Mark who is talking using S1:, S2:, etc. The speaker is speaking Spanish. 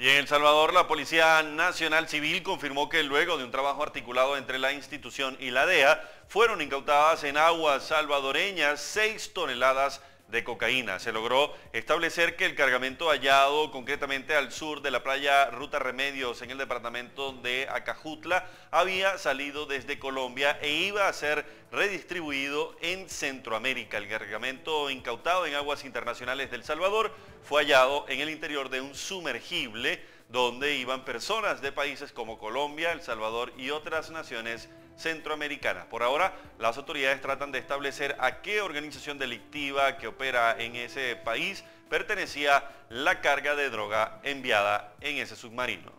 S1: Y en El Salvador, la Policía Nacional Civil confirmó que luego de un trabajo articulado entre la institución y la DEA, fueron incautadas en aguas salvadoreñas 6 toneladas de cocaína. Se logró establecer que el cargamento hallado concretamente al sur de la playa Ruta Remedios en el departamento de Acajutla había salido desde Colombia e iba a ser redistribuido en Centroamérica. El cargamento incautado en aguas internacionales del Salvador fue hallado en el interior de un sumergible donde iban personas de países como Colombia, El Salvador y otras naciones centroamericanas. Por ahora, las autoridades tratan de establecer a qué organización delictiva que opera en ese país pertenecía la carga de droga enviada en ese submarino.